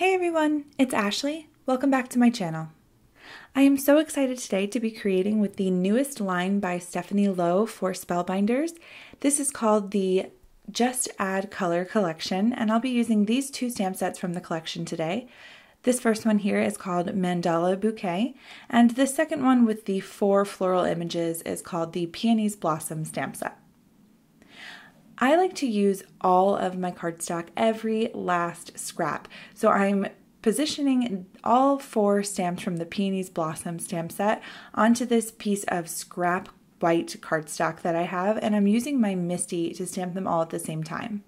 Hey everyone, it's Ashlea. Welcome back to my channel. I am so excited today to be creating with the newest line by Stephanie Low for Spellbinders. This is called the Just Add Color collection, and I'll be using these two stamp sets from the collection today. This first one here is called Mandala Bouquet, and the second one with the four floral images is called the Peonies Blossom stamp set. I like to use all of my cardstock, every last scrap. So I'm positioning all four stamps from the Peonies Blossom stamp set onto this piece of scrap white cardstock that I have, and I'm using my MISTI to stamp them all at the same time.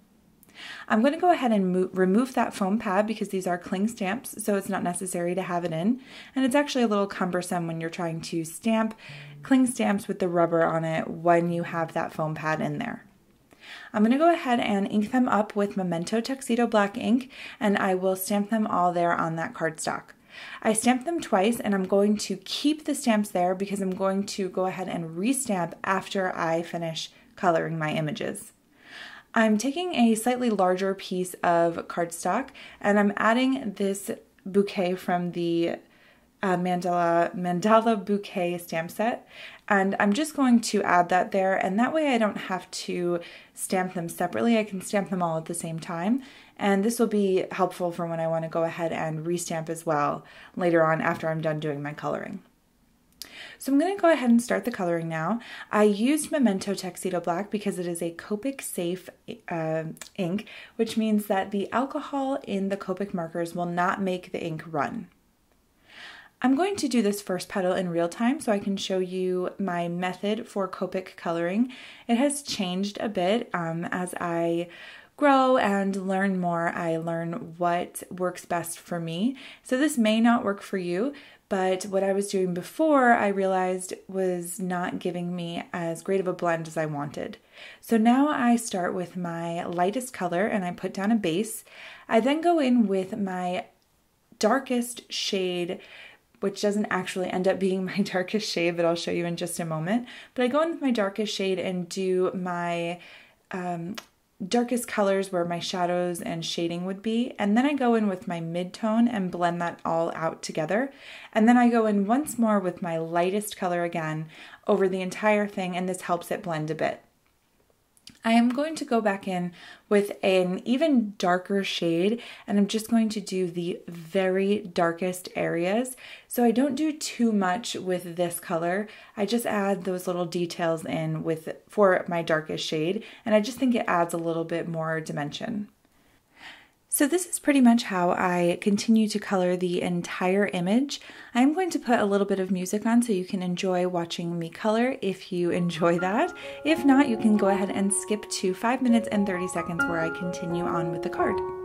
I'm going to go ahead and move, remove that foam pad because these are cling stamps, so it's not necessary to have it in. And it's actually a little cumbersome when you're trying to stamp cling stamps with the rubber on it when you have that foam pad in there. I'm going to go ahead and ink them up with Memento Tuxedo Black ink and I will stamp them all there on that cardstock. I stamped them twice and I'm going to keep the stamps there because I'm going to go ahead and restamp after I finish coloring my images. I'm taking a slightly larger piece of cardstock and I'm adding this bouquet from the uh, mandala mandala bouquet stamp set and I'm just going to add that there and that way I don't have to stamp them separately I can stamp them all at the same time and this will be helpful for when I want to go ahead and restamp as well later on after I'm done doing my coloring. So I'm going to go ahead and start the coloring now. I used Memento Tuxedo Black because it is a Copic safe uh, ink, which means that the alcohol in the Copic markers will not make the ink run. I'm going to do this first petal in real time so I can show you my method for Copic coloring. It has changed a bit um, as I grow and learn more. I learn what works best for me. So this may not work for you, but what I was doing before I realized was not giving me as great of a blend as I wanted. So now I start with my lightest color and I put down a base. I then go in with my darkest shade which doesn't actually end up being my darkest shade, but I'll show you in just a moment. But I go in with my darkest shade and do my um, darkest colors where my shadows and shading would be. And then I go in with my mid-tone and blend that all out together. And then I go in once more with my lightest color again over the entire thing and this helps it blend a bit. I am going to go back in with an even darker shade and I'm just going to do the very darkest areas. So I don't do too much with this color. I just add those little details in with for my darkest shade and I just think it adds a little bit more dimension. So this is pretty much how I continue to color the entire image. I'm going to put a little bit of music on so you can enjoy watching me color if you enjoy that. If not, you can go ahead and skip to 5 minutes and 30 seconds where I continue on with the card.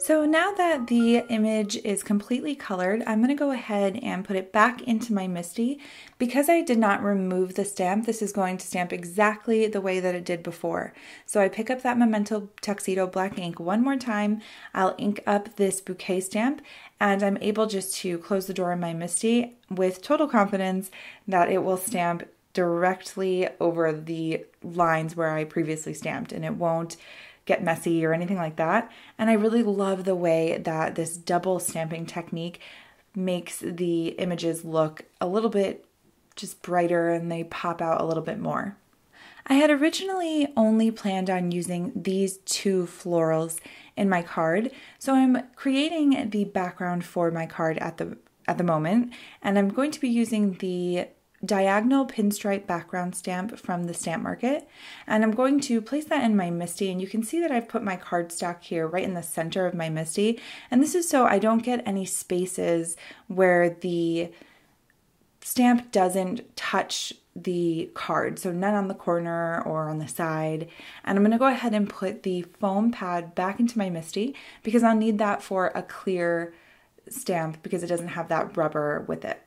So now that the image is completely colored, I'm going to go ahead and put it back into my MISTI. Because I did not remove the stamp, this is going to stamp exactly the way that it did before. So I pick up that Memento Tuxedo black ink one more time, I'll ink up this bouquet stamp, and I'm able just to close the door in my MISTI with total confidence that it will stamp directly over the lines where I previously stamped and it won't get messy or anything like that. And I really love the way that this double stamping technique makes the images look a little bit just brighter and they pop out a little bit more. I had originally only planned on using these two florals in my card, so I'm creating the background for my card at the at the moment, and I'm going to be using the diagonal pinstripe background stamp from the stamp market. And I'm going to place that in my MISTI and you can see that I've put my cardstock here right in the center of my MISTI and this is so I don't get any spaces where the stamp doesn't touch the card. So none on the corner or on the side. And I'm going to go ahead and put the foam pad back into my MISTI because I'll need that for a clear stamp because it doesn't have that rubber with it.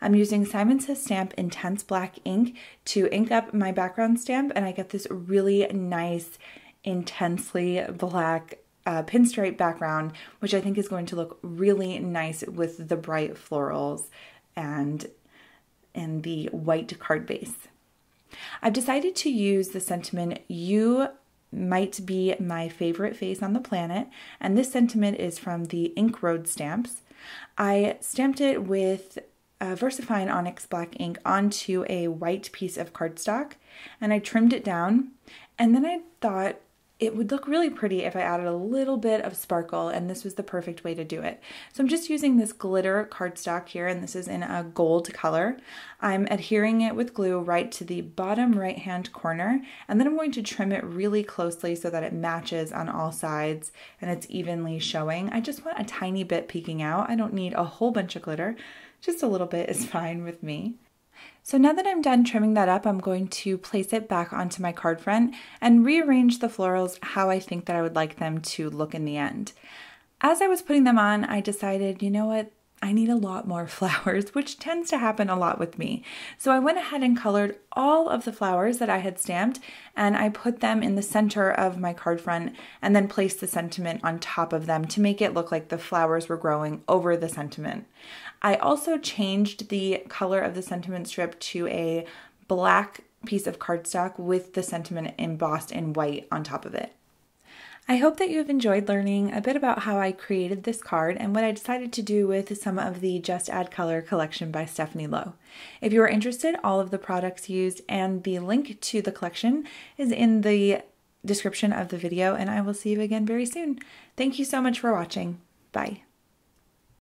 I'm using Simon Says Stamp Intense Black ink to ink up my background stamp and I get this really nice, intensely black uh, pinstripe background, which I think is going to look really nice with the bright florals and, and the white card base. I've decided to use the sentiment, you might be my favorite face on the planet, and this sentiment is from the Ink Road stamps. I stamped it with uh, VersaFine Onyx Black ink onto a white piece of cardstock and I trimmed it down. And then I thought it would look really pretty if I added a little bit of sparkle and this was the perfect way to do it. So I'm just using this glitter cardstock here and this is in a gold color. I'm adhering it with glue right to the bottom right hand corner and then I'm going to trim it really closely so that it matches on all sides and it's evenly showing. I just want a tiny bit peeking out. I don't need a whole bunch of glitter. Just a little bit is fine with me. So now that I'm done trimming that up, I'm going to place it back onto my card front and rearrange the florals how I think that I would like them to look in the end. As I was putting them on, I decided, you know what, I need a lot more flowers, which tends to happen a lot with me. So I went ahead and colored all of the flowers that I had stamped and I put them in the center of my card front and then placed the sentiment on top of them to make it look like the flowers were growing over the sentiment. I also changed the color of the sentiment strip to a black piece of cardstock with the sentiment embossed in white on top of it. I hope that you have enjoyed learning a bit about how I created this card and what I decided to do with some of the Just Add Color collection by Stephanie Low. If you are interested, all of the products used and the link to the collection is in the description of the video, and I will see you again very soon. Thank you so much for watching. Bye.